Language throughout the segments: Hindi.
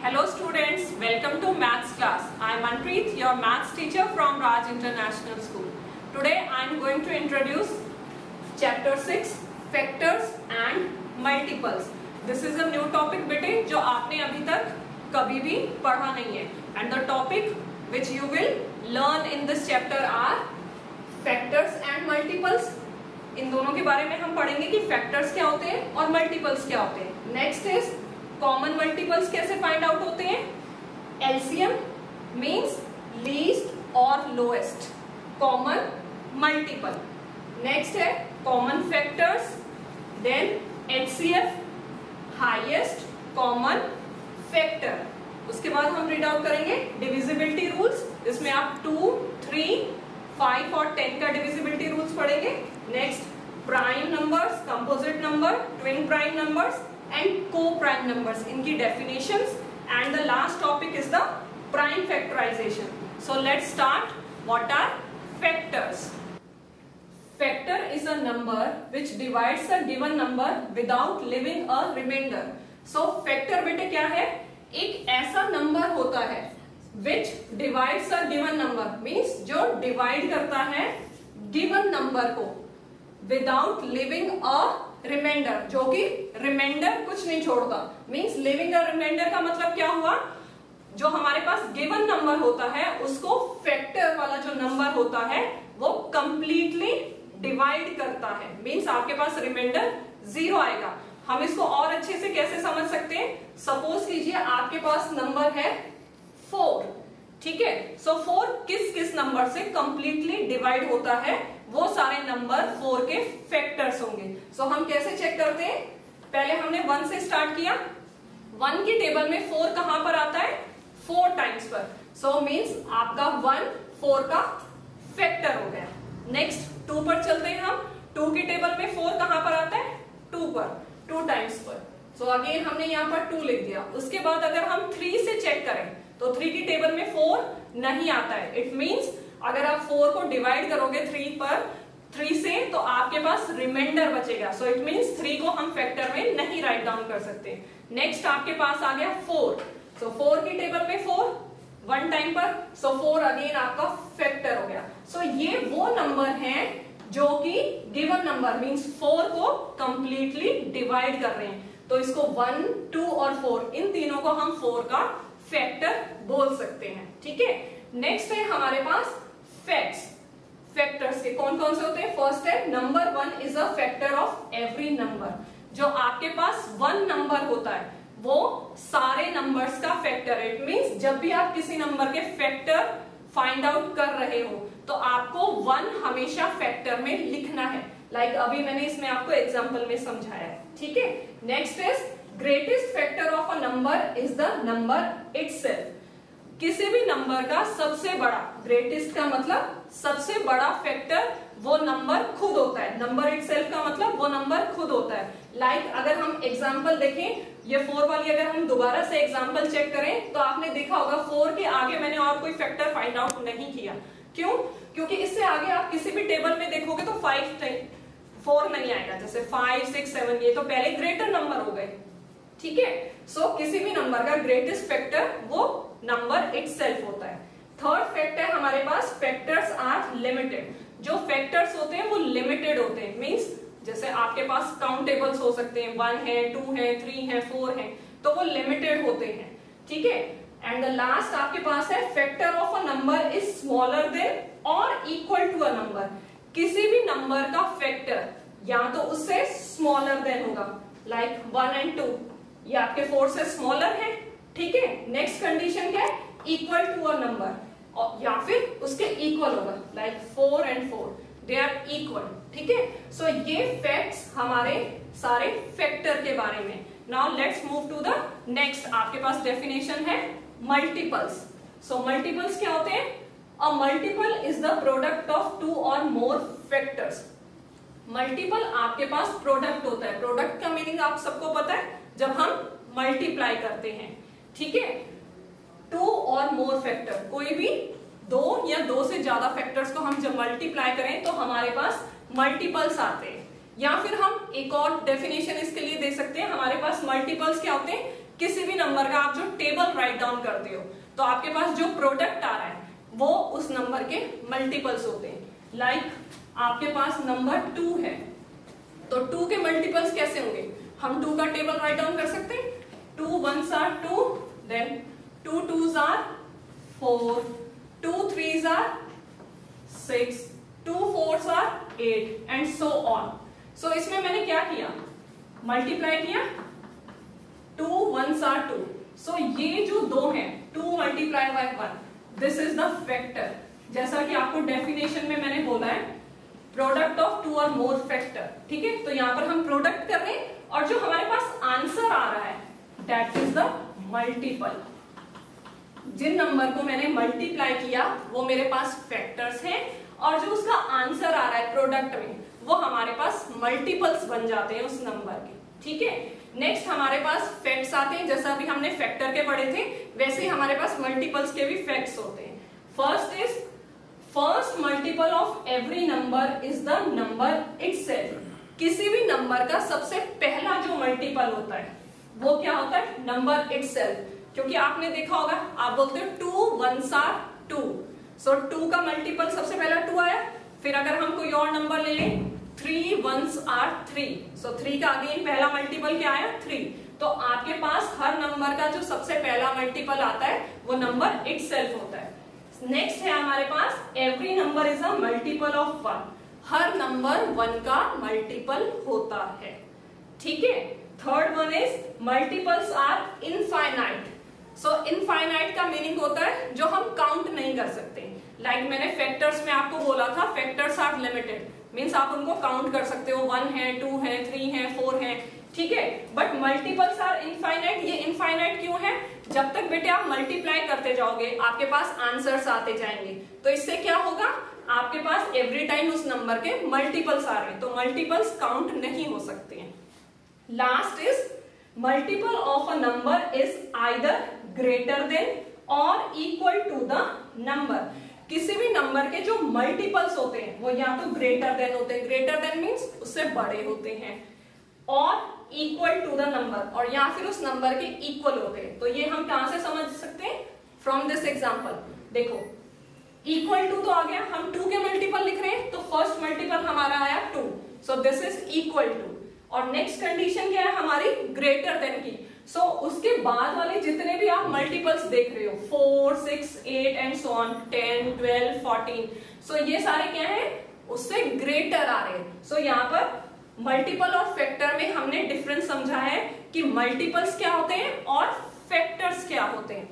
Hello students, welcome to maths class. I am Manpreet, your maths teacher from Raj International School. Today I am going to introduce chapter 6 factors and multiples. This is a new topic बेटे जो आपने अभी तक कभी भी पढ़ा नहीं है and the topic which you will learn in this chapter are factors and multiples. इन दोनों के बारे में हम पढ़ेंगे कि फैक्टर्स क्या होते हैं और मल्टीपल्स क्या होते हैं नेक्स्ट इज़ कॉमन मल्टीपल्स कैसे फाइंड आउट होते हैं? एलसीएम मींस लीस्ट और लोएस्ट कॉमन मल्टीपल नेक्स्ट है common factors then HCF highest common factor उसके बाद हम रीड आउट करेंगे डिविजिबिलिटी रूल्स इसमें आप टू थ्री फाइव और टेन का डिविजिबिलिटी रूल्स पढ़ेंगे. Next prime numbers composite number twin prime numbers and coprime number इनकी definition and the last topic is the prime factorization so let start what are factors factor is a number which divide a given number without leaving a reminder so factor बेटे क्या है? एक ऐसा नंबर होता है which divide a given number means जो डिवाइड करता है गिवन नंबर को विदाउट लिविंग अ remainder जो कि रिमाइंडर कुछ नहीं छोड़ता। मीन्स लिविंग a remainder का मतलब क्या हुआ? जो हमारे पास गिवन नंबर होता है, उसको फैक्टर वाला जो नंबर होता है, वो कंप्लीटली डिवाइड करता है। मीन्स आपके पास रिमाइंडर ज़ीरो आएगा। हम इसको और अच्छे से कैसे समझ सकते हैं? सपोज़ कीजिए आपके पास नंबर है फोर ठीक है? सो फोर किस किस नंबर से कंप्लीटली डिवाइड होता है? वो सारे नंबर फोर के फैक्टर्स होंगे। सो so, हम कैसे चेक करते हैं? पहले हमने वन से स्टार्ट किया। वन की टेबल में फोर कहाँ पर आता है? फोर टाइम्स पर। सो so, मीन्स आपका वन फोर का फैक्टर हो गया। नेक्स्ट टू पर चलते हैं हम। टू की टेबल में फोर कहाँ पर आता है? टू पर। टू टाइम्स पर। सो so, अगेन हमने यहाँ पर टू लिख दिया। उसके बाद अगर हम थ्री से चेक करें तो थ्री की टेबल में फोर नहीं आता है. इट मीन्स अगर आप फोर को डिवाइड करोगे थ्री पर थ्री से तो आपके पास रिमाइंडर बचेगा. सो इट मींस थ्री को हम फैक्टर में नहीं राइट डाउन कर सकते. नेक्स्ट आपके पास आ गया फोर सो फोर की टेबल में फोर वन टाइम पर सो फोर अगेन आपका फैक्टर हो गया. सो so, ये वो नंबर हैं जो कि गिवन नंबर मींस फोर को कंप्लीटली डिवाइड कर रहे हैं. तो इसको वन टू और फोर इन तीनों को हम फोर का फैक्टर बोल सकते हैं, ठीक है? नेक्स्ट है हमारे पास फैक्ट्स फैक्टर्स के कौन कौन से होते हैं? फ़र्स्ट है number one is a factor of every number जो आपके पास वन नंबर होता है, वो सारे नंबर्स का फैक्टर इट मींस जब भी आप किसी नंबर के फैक्टर फाइंड आउट कर रहे हो तो आपको वन हमेशा फैक्टर में लिखना है. लाइक like अभी मैंने इसमें आपको एग्जांपल में समझाया है, ठीक है? Next is greatest factor of a number is the number itself किसी भी नंबर का सबसे बड़ा ग्रेटेस्ट का मतलब सबसे बड़ा फैक्टर वो नंबर खुद होता है। नंबर इटसेल्फ का मतलब वो नंबर खुद होता है। लाइक like, अगर हम एग्जांपल देखें ये फोर वाली अगर हम दोबारा से एग्जांपल चेक करें तो आपने देखा होगा फोर के आगे मैंने और कोई फैक्टर फाइंड आउट नहीं किया। क्यों? क्योंकि इससे आगे आप किसी भी टेबल में देखोगे तो फाइव फोर नहीं आएगा। जैसे फाइव सिक्स सेवन ये तो पहले ग्रेटर नंबर हो गए। ठीक है? सो किसी भी नंबर का ग्रेटेस्ट फैक्टर वो नंबर इट होता है। थर्ड फैक्टर हमारे पास फैक्टर्स आर लिमिटेड जो फैक्टर्स होते हैं, वो लिमिटेड होते हैं। मीन्स जैसे आपके पास काउंटेबल्स हो सकते हैं। वन है टू है थ्री है फोर है। तो वो लिमिटेड होते हैं। ठीक है? एंड द लास्ट आपके पास है factor of a number is smaller than और इक्वल टू अ नंबर किसी भी नंबर का फैक्टर या तो उससे स्मॉलर देन होगा। लाइक वन एंड टू ये आपके फोर से स्मॉलर है, ठीक है? नेक्स्ट कंडीशन क्या है? इक्वल टू अ नंबर या फिर उसके इक्वल होगा like four and four they are equal ठीक है? सो ये फैक्ट्स हमारे सारे फैक्टर के बारे में. Now let's move to the next आपके पास डेफिनेशन है मल्टीपल्स सो मल्टीपल्स क्या होते हैं? A multiple is the product of two और मोर फैक्टर्स मल्टीपल आपके पास प्रोडक्ट होता है. प्रोडक्ट का मीनिंग आप सबको पता है? जब हम मल्टीप्लाई करते हैं ठीक है? टू और मोर फैक्टर कोई भी दो या दो से ज़्यादा फैक्टर्स को हम जब मल्टीप्लाई करें तो हमारे पास मल्टीपल्स आते हैं। या फिर हम एक और डेफिनेशन इसके लिए दे सकते हैं हमारे पास मल्टीपल्स क्या होते हैं? किसी भी नंबर का आप जो टेबल राइट डाउन करते हो तो आपके पास जो प्रोडक्ट आ रहा है वो उस नंबर के मल्टीपल्स होते हैं। लाइक like, आपके पास नंबर टू है तो टू के मल्टीपल्स कैसे होंगे? हम टू का टेबल राइट डाउन कर सकते हैं? Two one are two then two two are four two three are six two four are eight and so on so इसमें मैंने क्या किया? मल्टीप्लाई किया. Two one are two so ये जो दो हैं two multiply by one this is the factor जैसा कि आपको डेफिनेशन में मैंने बोला है प्रोडक्ट ऑफ़ टू और मोर फैक्टर ठीक है? तो यहाँ पर हम प्रोडक्ट कर रहे हैं और जो हमारे पास आंसर आ रहा है दैट इज़ द मल्टीपल जिन नंबर को मैंने मल्टीप्लाई किया, वो मेरे पास फैक्टर्स हैं, और जो उसका आंसर आ रहा है प्रोडक्ट में, वो हमारे पास मल्टीपल्स बन जाते हैं उस नंबर के। ठीक है? नेक्स्ट हमारे पास फैक्ट्स आते हैं, जैसा अभी हमने फैक्टर के पढ़े थे, वैसे ही हमारे पास मल्टीपल्स के भी फैक्ट्स होते हैं। First is first multiple of every number is the number itself किसी भी नंबर का सबसे पहला जो मल्टीपल होता है, वो क्या होता है? नंबर इटसेल्फ क्योंकि आपने देखा होगा, आप बोलते हो two one are two so two का मल्टीपल सबसे पहला टू आया। फिर अगर हम कोई और नंबर ले लें three ones are three so three का अगेन पहला मल्टीपल क्या आया? थ्री तो आपके पास हर नंबर का जो सबसे पहला मल्टीपल आता है, वो नंबर इट होता है। नेक्स्ट है हमारे पास every number is a multiple of one her number one का मल्टीपल होता है। ठीक है? Third one is multiples are infinite so infinite का मीनिंग होता है जो हम काउंट नहीं कर सकते। लाइक like मैंने फैक्टर्स में आपको बोला था फैक्टर्स आर लिमिटेड मीन्स आप उनको काउंट कर सकते हो। वन है टू है थ्री है फोर है। ठीक है? बट मल्टीपल्स आर इनफाइनाइट ये इनफाइनाइट क्यों है? जब तक बेटे आप मल्टीप्लाई करते जाओगे, आपके पास आंसर्स आते जाएँगे। तो इससे क्या होगा? आपके पास एवरी टाइम उस नंबर के मल्टीपल्स आ रहे हैं तो मल्टीपल्स काउंट नहीं हो सकते हैं। Last is multiple of a number is either greater than और इक्वल टू द नंबर किसी भी नंबर के जो मल्टीपल्स होते हैं, वो या तो ग्रेटर देन होते हैं। ग्रेटर देन मीन्स उससे बड़े होते हैं। और इक्वल टू द नंबर और या फिर उस नंबर के इक्वल होते हैं। तो ये हम कहाँ से समझ सकते हैं? फ्रॉम दिस एग्ज़ाम्पल देखो इक्वल टू तो आ गया। हम टू के मल्टीपल लिख रहे हैं तो फ़र्स्ट मल्टीपल हमारा आया two so this is equal to और नेक्स्ट कंडीशन क्या है? हमारी ग्रेटर देन की। सो so, उसके बाद वाले जितने भी आप मल्टीपल्स देख रहे हो four six eight and so on ten twelve fourteen so ये सारे क्या है? उससे ग्रेटर आ रहे हैं। सो so, यहाँ पर मल्टीपल और फैक्टर में हमने डिफरेंस समझा है कि मल्टीपल्स क्या होते हैं और फैक्टर्स क्या होते हैं।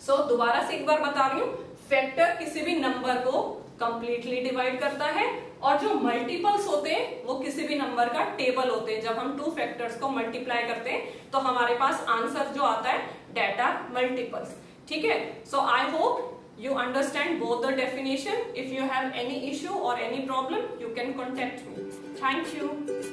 सो so, दोबारा से एक बार बता रही हूँ फैक्टर किसी भी नंबर को कंप्लीटली डिवाइड करता है और जो मल्टीपल्स होते हैं, वो किसी भी नंबर का टेबल होते हैं। जब हम टू फैक्टर्स को मल्टीप्लाई करते हैं तो हमारे पास आंसर जो आता है डेटा मल्टीपल्स ठीक है? So I hope you understand both the definition if you have any issue और any problem you can contact me. Thank you.